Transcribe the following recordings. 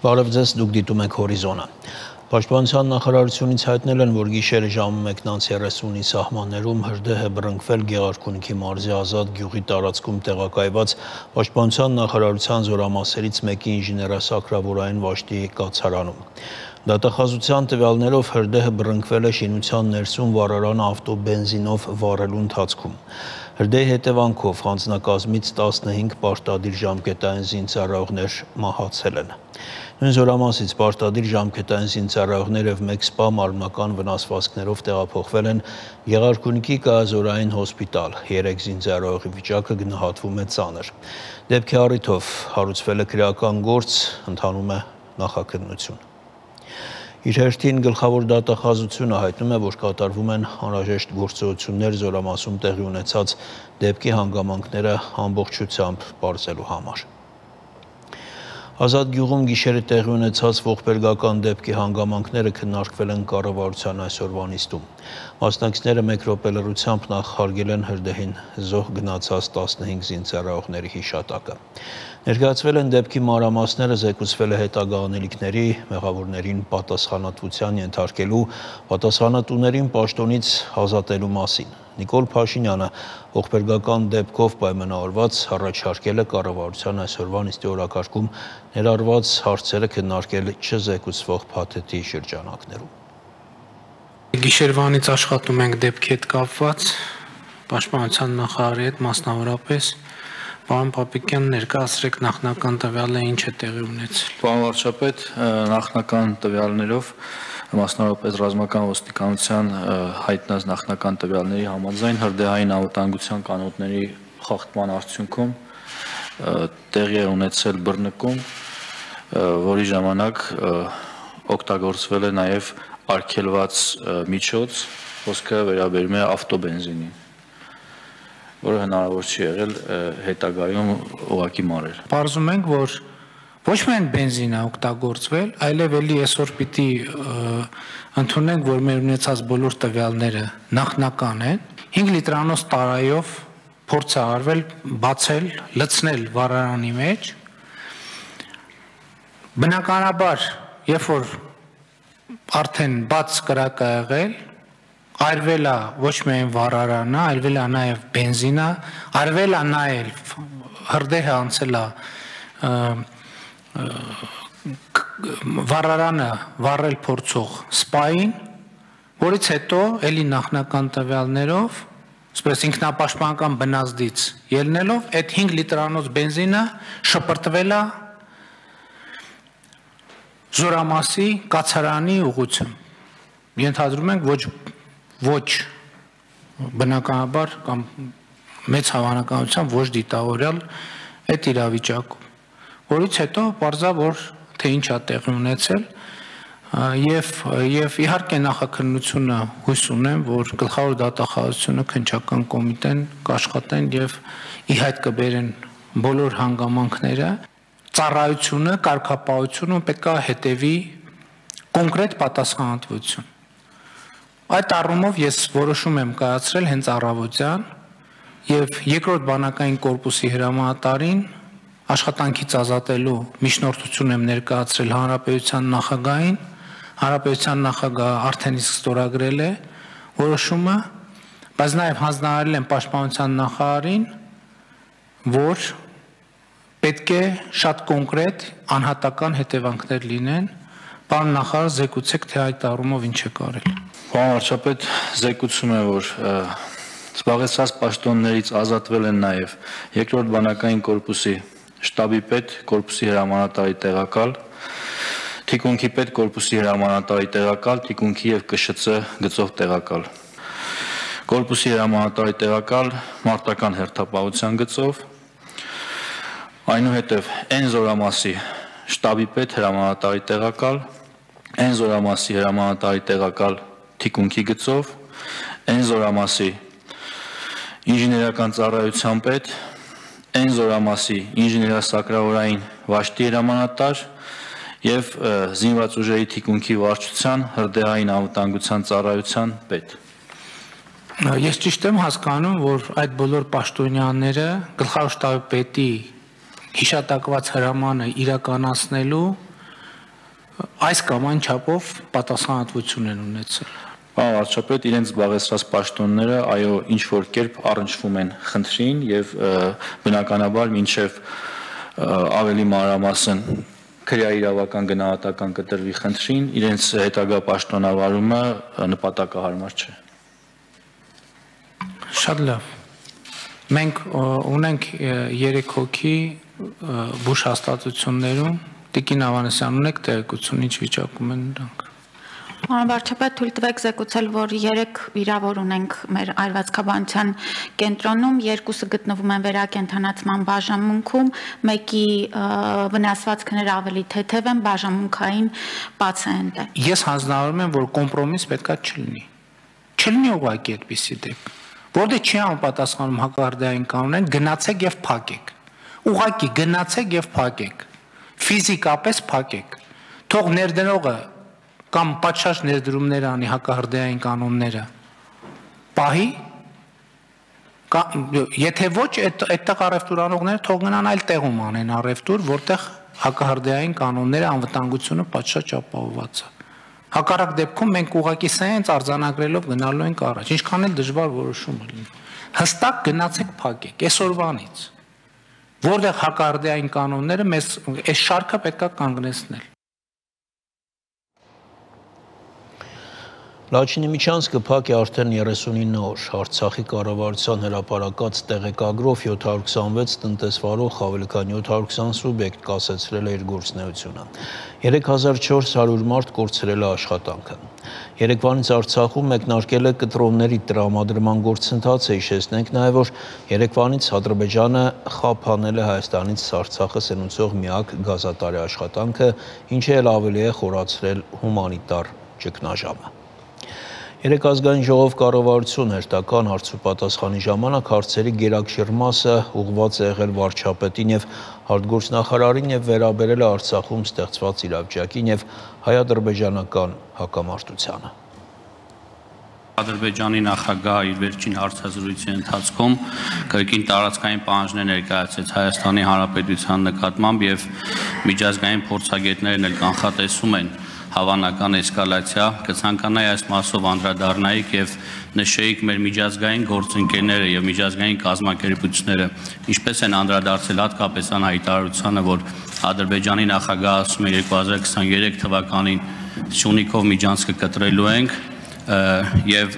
Բարև ձեզ, դուք դիտում եք հորիզոնը։ Պաշտպանության նախարարությունից հայտնել են, որ գիշերը ժամը 1:30-ի սահմաններում հրդեհ է բռնկվել Գեղարքունիքի մարզի ազատ գյուղի տարածքում տեղակայված Պաշտպանության նախարարության զորամասերից մեկի ինժեներասակրավորային վաշտի կացարանում։ Դատախազության տվյալներով հրդեհը բռնկվել է շինության ներսում վառարանը ավտոբենզինով վառելու ընթացքում։ Հրդեհի հետևանքով հանձնակազմից 15 պարտադիր ժամկետային զինծառայողներ մահացել են։ Նույն զորամասից պարտադիր ժամկետային զինծառայողներ եւ մեկ սպա մարմնական վնասվածքներով տեղափոխվել են Եղարքունիքի կայազորային հոսպիտալ։ Երեք զինծառայողի վիճակը գնահատվում է ծանր։ Դեպքի առիթով հարուցվել է քրեական գործ, ընթանում է նախաքննություն։ Իր հերթին գլխավոր դատախազությունը հայտնում է, որ կատարվում են անհրաժեշտ գործողություններ զորամասում տեղի ունեցած դեպքի հանգամանքները ամբողջությամբ բարձելու համար։ Ազատ գյուղում գիշերը տեղի ունեցած ողբերգական դեպքի հանգամանքները քննարկվել են կառավարության այսօրվա նիստում։ Մասնակիցները մեկ րոպե լրությամբ նախ հարգել են հրդեհին զոհ գնացած 15 զինծառայողների հիշատակը։ Ներկայացվել են դեպքի մանրամասները, զեկուցվել է հետագա անելիքների, մեղավորներին պատասխանատվության ենթարկելու, պատասխանատուներին պաշտոնից ազատելու մասին։ Նիկոլ Փաշինյանը ողբերգական դեպքով պայմանավորված առաջարկել է կառավարության այսօրվա նիստի օրակարգում ներառված հարցերը քննարկել չզեկուցվող փաթեթի շրջանակներում։ Գիշերվանից աշխատում ենք դեպքի հետ կապված պաշտպանության նախարարի հետ մասնավորապես Պարոն Պապիկյան, ներկայացրեք նախնական տվյալը ինչ է տեղի ունեցել։ Պարոն վարչապետ, նախնական տվյալներով մասնավորապես ռազմական ոստիկանության հայտնած նախնական տվյալների համաձայն հրդեհային անվտանգության կանոնների խախտման արդյունքում տեղի է ունեցել բռնկում, որի ժամանակ օգտագործվել է նաև արգելված միջոց, խոսքը վերաբերում է ավտոբենզինին որը հնարավոր չի եղել հետագայում ուղակի մարել։ Պարզում ենք, որ ոչ միայն բենզին է օգտագործվել, այլև էլի այսօր պիտի ընդունենք, որ մեր ունեցած բոլոր տվյալները նախնական են։ 5 լիտրանոց տարայով փորձ է արվել բացել, լցնել վառարանի մեջ։ Բնականաբար, երբ որ արդեն բաց կրակ է եղել, արվել է ոչ միայն վառարանը, արվել է նաև բենզինը, արվել է նաև հրդեհը անցել է վառարանը վառել փորձող սպային, որից հետո ելի նախնական տվյալներով Սպես ինքնապաշտպանական բնազդից ելնելով այդ 5 լիտրանոց բենզինը շպրտվել է զորամասի կացարանի ուղությամբ։ Ենթադրում ենք ոչ ոչ բնականաբար կամ մեծ հավանականությամբ ոչ դիտավորյալ այդ իրավիճակում որից հետո parza որ թե ինչ է տեղի ունեցել եւ եւ իհարկե նախաքննությունը հույս ունեմ որ գլխավոր դատախազությունը քնչական կոմիտեն կաշխատեն եւ ի հայտ կբերեն բոլոր հանգամանքները ծառայությունը կարգապահությունը պետք է հետևի կոնկրետ պատասխանատվություն Այդ առումով ես որոշում եմ կայացրել հենց առավոտյան եւ երկրորդ բանակային կորպուսի հրամանատարին աշխատանքից ազատելու միջնորդություն եմ ներկայացրել հանրապետության նախագահին, հանրապետության նախագահը արդեն իսկ ստորագրել է որոշումը, բայց նաև հանձնարարել եմ պաշտպանության նախարարին, որ պետք է շատ կոնկրետ անհատական հետևանքներ լինեն։ Պարոն նախարար, զեկուցեք, թե այդ առումով ինչ է կարել։ Պարոն վարչապետ, զեկուցում եմ, որ զբաղեցած պաշտոններից ազատվել են նաև երկրորդ բանակային կորպուսի շտաբի պետ, կորպուսի հրամանատարի տեղակալ, թիկունքի պետ, կորպուսի հրամանատարի տեղակալ, թիկունքի եւ ԿՇՑ գծով տեղակալ։ Կորպուսի հրամանատարի տեղակալ մարտական հերթապահության գծով, այնուհետև N զորամասի շտաբի պետ հրամանատարի տեղակալ, N զորամասի հրամանատարի տեղակալ թիկունքի գծով այն զորամասի ինժեներական ծառայության պետ, այն զորամասի ինժեներասակրավորային վաշտի հրամանատար եւ զինված ուժերի թիկունքի վարչության հրդեհային անվտանգության ծառայության պետ։ Ես ճիշտ եմ հասկանում, որ այդ բոլոր պաշտոնյաները գլխավոր շտաբի պետի հիշատակված հրամանը իրականացնելու այս կամ այն չափով պատասխանատվություն են ունեցել։ Պարոն վարչապետ, իրենց զբաղեցրած պաշտոնները այո ինչ որ կերպ առնչվում են խնդրին եւ բնականաբար մինչեւ ավելի մանրամասն քրեա իրավական գնահատական կտրվի խնդրին, իրենց հետագա պաշտոնավարումը նպատակահարմար չէ։ Շատ լավ։ Մենք ունենք 3 հոգի բուժ հաստատություններում Տիկին Ավանեսյան ունեք տեղեկություն ինչ վիճակում են նրանք։ Պարոն վարչապետ, թույլ տվեք զեկուցել, որ 3 վիրավոր ունենք մեր այրվածքաբանության կենտրոնում, երկուսը գտնվում են վերակենդանացման բաժանմունքում, մեկի վնասվածքները ավելի թեթև են, բաժանմունքային պացիենտ է։ Ես հանձնարարում եմ, որ կոմպրոմիս պետքա չլինի։ Չլինի ուղղակի այդպեսի դեպք որտեղ չի անպատասխանում հակարդային կանոնեն, գնացեք եւ փակեք։ Ուղակի գնացեք եւ փակեք։ Ֆիզիկապես փակեք։ Թող ներդնողը կամ պատշաճ ներդրումներ անի հակահրդեհային կանոնները պահի եթե ոչ այդ այդտեղ առևտուրանողները թող գնան այլ տեղում անեն առևտուր, որտեղ հակահրդեհային կանոնները անվտանգությունը պատշաճ ապահովված է։ Հակառակ դեպքում մենք ուղակի սենց արձանագրելով գնալու ենք առաջ, ինչքան էլ դժվար որոշում լինի։ Հստակ գնացեք փակեք այսօրվանից։ Որտեղ հակահրդեհային կանոնները մեզ այս շարքը պետքա կանգնեցնել։ Լաչինի Միչանսկը փակ է արդեն 39 օր։ Արցախի կառավարության հրապարակած տեղեկագրով 726 տնտեսվարող ավելի քան 720 սուբյեկտ կասեցրել է իր գործնեությունը։ 3400 մարդ կորցրել է աշխատանքը։ Երեկվանից Արցախում մեկնարկել է կտրոնների տրամադրման գործընթացը, հիշեցնենք նաև, որ Երեկվանից Ադրբեջանը խափանել է Հայաստանից Արցախը սենուցող միակ գազատարի աշխատանքը, ինչը էլ ավելի է խորացրել հումանիտար ճգնաժամը։ Երեք ազգային ժողով կառավարություն հերթական հարցուպատասխանի ժամանակ հարցերի գերակշիռ մասը ուղղված է եղել վարչապետին եւ արտգործնախարարին եւ վերաբերել է Արցախում ստեղծված իրավիճակին եւ հայ-ադրբեջանական հակամարտությանը։ Ադրբեջանի նախագահ իր վերջին հարցազրույցի ընթացքում կրկին տարածքային պահանջներ ներկայացրեց Հայաստանի Հանրապետության նկատմամբ եւ միջազգային փորձագետներն էլ կանխատեսում են հավանական էսկալացիա, կցանկանայի այս մասով անդրադառնայիք եւ նշեիք մեր միջազգային գործընկերները եւ միջազգային կազմակերպությունները ինչպես են անդրադարձել հատկապես ան հայտարարությանը, որ Ադրբեջանի նախագահը ասում է 2023 թվականին Սյունիքով միջանցքը կտրելու ենք եւ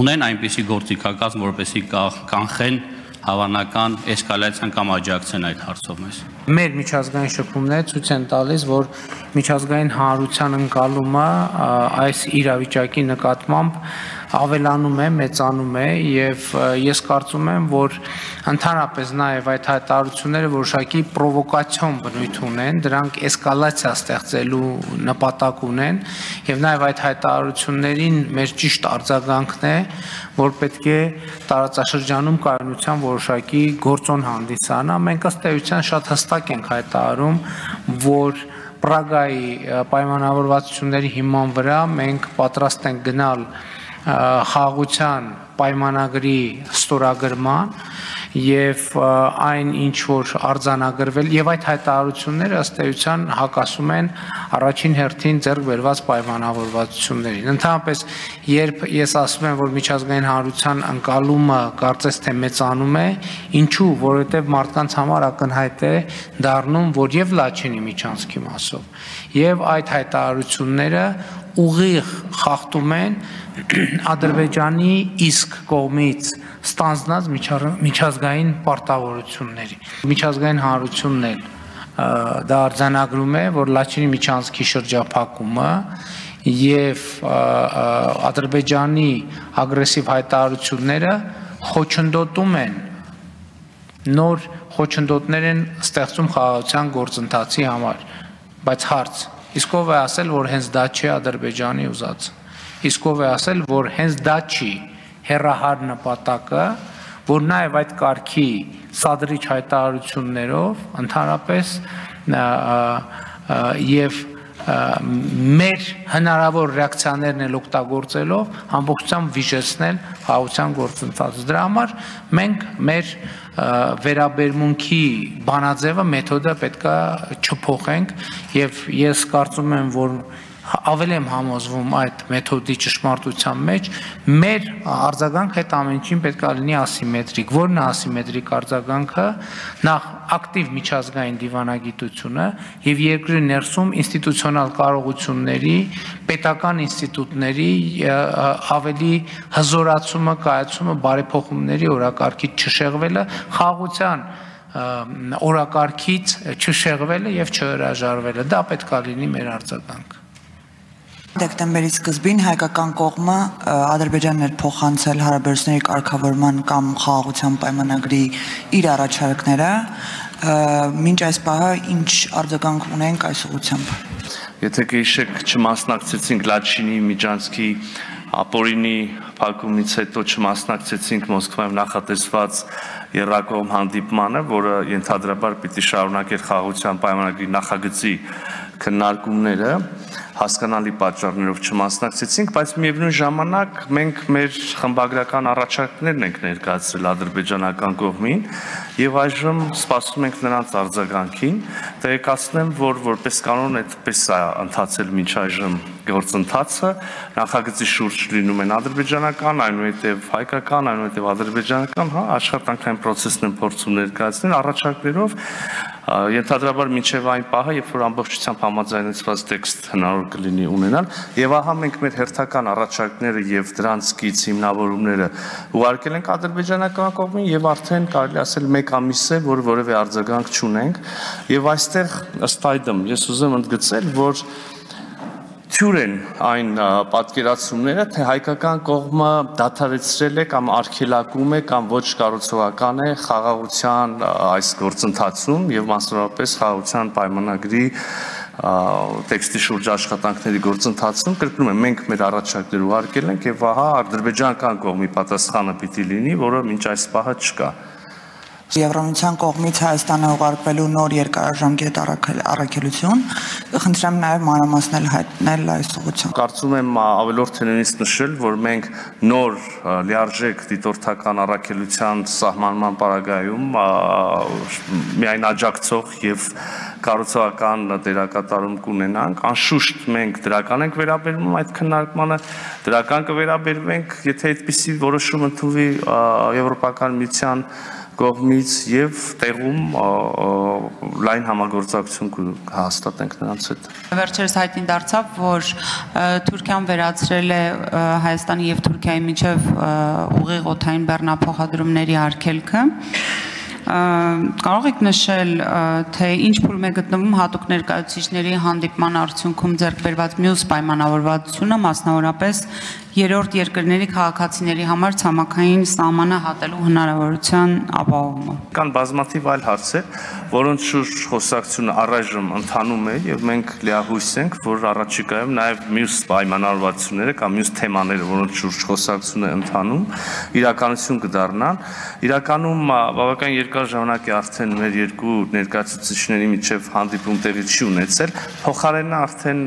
ունեն այնպիսի գործիքակազմ, որպեսի կանխեն հավանական էսկալացիան կամ աջակցեն այդ հարցով մեզ։ Մեր միջազգային շփումները ցույց են տալիս, որ միջազգային հանրության ընկալումը այս իրավիճակի նկատմամբ ավելանում է, մեծանում է եւ ես կարծում եմ, որ ընդհանրապես նաեւ այդ հայտարարությունները որոշակի պրովոկացիոն բնույթ ունեն, դրանք էսկալացիա ստեղծելու նպատակ ունեն եւ նաեւ այդ հայտարարություններին մեր ճիշտ արձագանքն է, որ պետք է տարածաշրջանում կայունության որոշակի գործոն հանդիսանա։ Մենք ըստ էության շատ հստակ ենք հայտարարում, որ Պրագայի պայմանավորվածությունների հիման վրա մենք պատրաստ ենք գնալ խաղաղության պայմանագրի ստորագրման եւ այն ինչ որ արձանագրվել եւ այդ հայտարարությունները ըստ էության հակասում են առաջին հերթին ձեռք բերված պայմանավորվածություններին։ Ընդհանրապես, երբ ես ասում եմ, որ միջազգային հանրության անկալումը կարծես թե մեծանում է, ինչու, որովհետեւ մարդկանց համար ակնհայտ է դառնում, որ եւ Լաչինի միջանցքի մասով եւ այդ հայտարարությունները ուղիղ խախտում են Ադրբեջանի իսկ կողմից ստանձնած միջազգային պարտավորությունների։ Միջազգային հանրությունն էլ դա արձանագրում է, որ Լաչինի միջանցքի շրջափակումը եւ Ադրբեջանի ագրեսիվ հայտարարությունները խոչընդոտում են նոր խոչընդոտներ են ստեղծում խաղաղության գործընթացի համար բայց հարց իսկ ով է ասել որ հենց դա չի ադրբեջանի ուզած իսկ ով է ասել որ հենց դա չի հերահար նպատակը որ նաև այդ կարգի սադրիչ հայտարարություններով ընդհանրապես եւ մեր հնարավոր ռեակցիաներն էլ օգտագործելով ամբողջությամբ վիճեցնել խաղաղության գործընթացը։ Դրա համար մենք մեր վերաբերմունքի բանաձևը մեթոդը պետքա չփոխենք եւ ես կարծում եմ որ ավելի եմ համոզվում այդ մեթոդի ճշմարտության մեջ մեր արձագանքը այդ ամենին պետք է լինի ասիմետրիկ որն է ասիմետրիկ արձագանքը նախ ակտիվ միջազգային դիվանագիտությունը եւ երկրի ներսում ինստիտուցիոնալ կարողությունների պետական ինստիտուտների ավելի հզորացումը կայացումը բարեփոխումների օրակարգից չշեղվելը խաղաղության օրակարգից չշեղվելը եւ չհրաժարվելը դա պետք է լինի մեր արձագանքը Դեկտեմբերի սկզբին հայկական կողմը Ադրբեջանն էր փոխանցել հարաբերությունների կարգավորման կամ խաղաղության պայմանագրի իր առաջարկները, մինչ այս պահը ինչ արձագանք ունենք այս ուղությամբ։ Եթե կհիշեք, չմասնակցեցինք Լաչինի Միջանցքի ապորինի փակումից հետո չմասնակցեցինք Մոսկվայում նախատեսված երրակողմ հանդիպմանը, որը ենթադրաբար պիտի շարունակեր խաղաղության պայմանագրի նախագծի քննարկումները, հասկանալի պատճառներով չմասնակցեցինք, բայց միևնույն ժամանակ մենք մեր խմբագրական առաջարկներն ենք ներկայացրել ադրբեջանական կողմին եւ այժմ սպասում ենք նրանց արձագանքին։ Տեղեկացնեմ, որ որպես կանոն այդպես է ընթացել մինչ այժմ գործընթացը, նախագծի շուրջ լինում են ադրբեջանական, այնուհետև հայկական, այնուհետև ադրբեջանական, հա, աշխատանքային process-ն են փորձում ներկայացնել առաջարկներով ենթադրաբար մինչև այն պահը, երբ որ ամբողջությամբ համաձայնեցված տեքստ հնարավոր կլինի ունենալ, եւ ահա մենք մեր հերթական առաջարկները եւ դրանց կից հիմնավորումները ուղարկել ենք ադրբեջանական կողմին եւ արդեն կարելի ասել 1 ամիս է, որ որևէ արձագանք չունենք եւ այստեղ ըստ այդմ ես ուզում ընդգծել, որ թյուր են այն պատկերացումները, թե հայկական կողմը դադարեցրել է կամ արգելակում է կամ ոչ կառուցողական է խաղաղության այս գործընթացում եւ մասնավորապես խաղաղության պայմանագրի տեքստի շուրջ աշխատանքների գործընթացում կրկնում եմ մենք մեր առաջարկներ ուղարկել ենք եւ ահա ադրբեջանական կողմի պատասխանը պիտի լինի, որը մինչ այս պահը չկա։ Եվրոմության կողմից Հայաստանը ուղարկվելու նոր երկարաժամկետ առաքելություն, խնդրեմ նաև մանրամասնել հայտնել այս ուղղությամբ։ Կարծում եմ ավելորդ է նույնիսկ նշել, որ մենք նոր լիարժեք դիտորդական առաքելության սահմանման պարագայում միայն աջակցող եւ կառուցողական դերակատարում կունենանք։ Անշուշտ մենք դրական ենք վերաբերվում այդ քննարկմանը, դրական կվերաբերվենք, եթե այդպիսի որոշում ընդունվի Եվրոպական միության կողմից եւ տեղում լայն համագործակցություն կհաստատենք նրանց հետ։ Վերջերս հայտնի դարձավ, որ Թուրքիան վերացրել է Հայաստանի եւ Թուրքիայի միջև ուղիղ օթային բեռնափոխադրումների արգելքը կարող եք նշել թե ինչ փուլում է գտնվում հատուկ ներկայացուցիչների հանդիպման արդյունքում ձեռք բերված մյուս պայմանավորվածությունը մասնավորապես երրորդ երկրների քաղաքացիների համար ցամաքային սահմանը հատելու հնարավորության ապահովումը։ Կան բազմաթիվ այլ հարցեր, որոնց շուրջ խոսակցությունը առայժմ ընթանում է եւ մենք լիահույս ենք, որ առաջիկայում նաեւ մյուս պայմանավորվածությունները կամ մյուս թեմաները, որոնց շուրջ խոսակցությունը ընթանում, իրականություն կդառնան։ Իրականում բավական երկար ժամանակ է արդեն մեր երկու ներկայացուցիչների միջև հանդիպում տեղի չի ունեցել, փոխարենը արդեն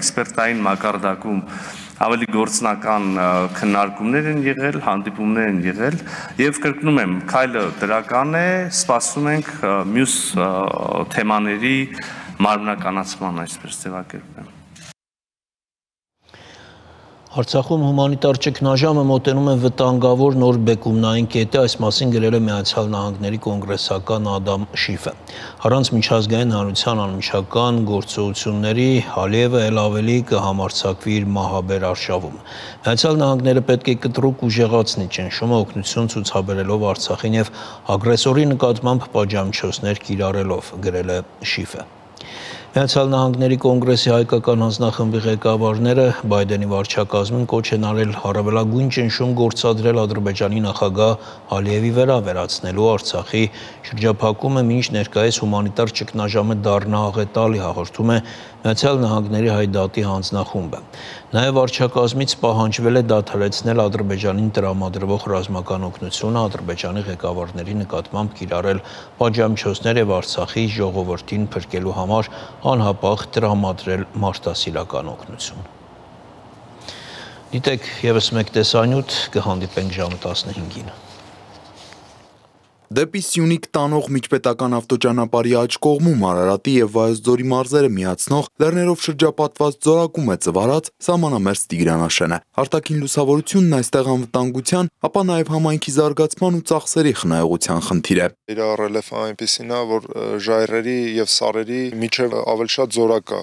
էքսպերտային մակարդակում ավելի գործնական քննարկումներ են եղել, հանդիպումներ են եղել եւ կրկնում եմ, քայլը դրական է, սպասում ենք մյուս թեմաների մարմնականացման, այսպես ձևակերպեմ։ Արցախում հումանիտար ճգնաժամը մոտենում է վտանգավոր նոր բեկումնային կետի, այս մասին գրել է Միացյալ Նահանգների կոնգրեսական Ադամ Շիֆը։ Առանց միջազգային հանրության անմիջական գործողությունների Ալիևը ել ավելի կհամարցակվի իր մահաբեր արշավում։ Միացյալ Նահանգները պետք է կտրուկ ուժեղացնի ճնշումը օգնություն ցուցաբերելով Արցախին եւ ագրեսորի նկատմամբ պատժամիջոցներ կիրառելով, գրել է Շիֆը։ Միացյալ Նահանգների կոնգրեսի հայկական հանձնախմբի ղեկավարները Բայդենի վարչակազմին կոչ են արել հարավելագույն ճնշում գործադրել Ադրբեջանի նախագահ Ալիևի վրա վերացնելու Արցախի շրջափակումը մինչ ներկայիս հումանիտար ճգնաժամը դառնա աղետալի հաղորդում է Միացյալ Նահանգների հայդատի հանձնախումբը։ Նաև վարչակազմից պահանջվել է դադարեցնել Ադրբեջանին տրամադրվող ռազմական օգնությունը Ադրբեջանի ղեկավարների նկատմամբ կիրառել պատժամիջոցներ եւ Արցախի ժողովրդին փրկելու համար անհապաղ տրամադրել մարտասիրական օգնություն։ Դիտեք եւս մեկ տեսանյութ կհանդիպենք ժամը 15-ին։ Դեպի Սյունիք տանող միջպետական ավտոճանապարհի աջ կողմում Արարատի եւ Վայոց-Ձորի մարզերը միացնող լեռներով շրջապատված ձորակում է ծվարած սահմանամերձ Տիգրանաշենը։ Արտաքին լուսավորությունն այստեղ անվտանգության, ապա նաեւ համայնքի զարգացման ու ծախսերի խնայողության խնդիր է։ Իր ռելիեֆը այնպեսին է, որ ժայռերի եւ սարերի միջև ավելի շատ զորակ է։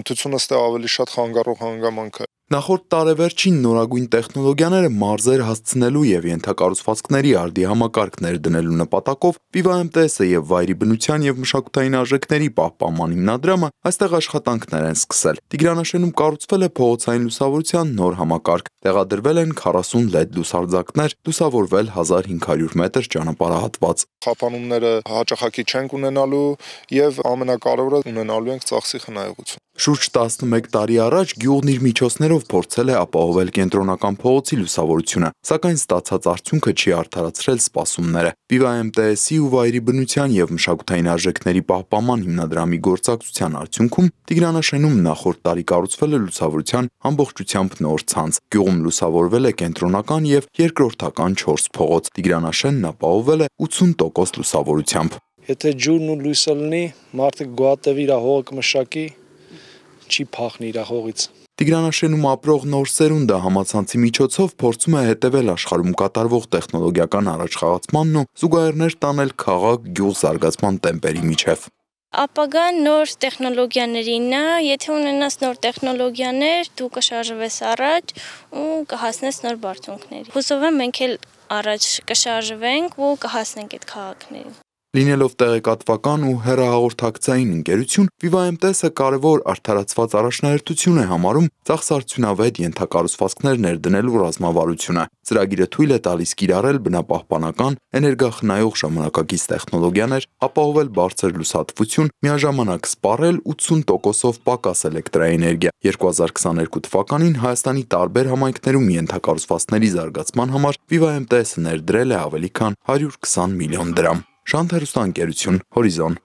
Մթությունը ստե ավելի շատ խանգարող հանգամանք է։ Նախորդ տարեվերջին նորագույն տեխնոլոգիաները մարզեր հասցնելու եւ ենթակառուցվածքների արդի համակարգներ դնելու նպատակով Viva MTS-ը եւ վայրի բնության եւ մշակութային արժեքների պահպանման հիմնադրամը այստեղ աշխատանքներ են սկսել։ Տիգրանաշենում կառուցվել է փողոցային լուսավորության նոր համակարգ, տեղադրվել են 40 LED լուսարձակներ, լուսավորվել 1500 մետր ճանապարհահատված։ Խափանումները հաճախակի չենք ունենալու եւ ամենակարևորը ունենալու ենք ծախսի խնայողություն։ Շուրջ 11 տարի առաջ գյուղն իր միջոցներով փորձել է ապահովել կենտրոնական փողոցի լուսավորությունը, սակայն ստացած արդյունքը չի արդարացրել սպասումները։ MTS-ի ու վայրի բնության եւ մշակութային արժեքների պահպանման հիմնադրամի գործակցության արդյունքում Տիգրանաշենում նախորդ տարի կառուցվել է լուսավորության ամբողջությամբ նոր ցանց։ Գյուղում լուսավորվել է կենտրոնական եւ երկրորդական 4 փողոց։ Տիգրանաշենն ապահովել է 80% լուսավորությամբ։ Եթե ջուրն ու լույսը լինի, մարդը գոհատևի իր հողը կմշակի, չի փախնի իր հողից։ Տիգրանաշենում ապրող նոր սերունդը համացանցի միջոցով փորձում է հետևել աշխարհում կատարվող տեխնոլոգիական առաջխաղացմանն ու զուգահեռներ տանել քաղաք գյուղ զարգացման տեմպերի միջև ապագան նոր տեխնոլոգիաներին է, եթե ունենաս նոր տեխնոլոգիաներ, դու կշարժվես առաջ ու կհասնես նոր բարձունքների։ Հուսով եմ մենք էլ առաջ կշարժվենք ու կհասնենք այդ քաղաքներին։ Լինելով տեղեկատվական ու հեռահաղորդակցային ընկերություն, Viva MTS-ը կարևոր արդարացված առաջնահերթություն է համարում ծախսարդյունավետ ենթակառուցվածքներ ներդնելու ռազմավարությունը։ Ծրագիրը թույլ է տալիս կիրառել բնապահպանական, էներգախնայող ժամանակակից տեխնոլոգիաներ, ապահովել բարձր լուսատվություն, միաժամանակ սպառել 80%-ով պակաս էլեկտրաէներգիա։ 2022 թվականին Հայաստանի տարբեր համայնքներում ենթակառուցվածքների զարգացման համար Viva MTS-ը ներդրել է ավելի քան 120 միլիոն դրամ։ Շանթ հերոստանգերություն, Հորիզոն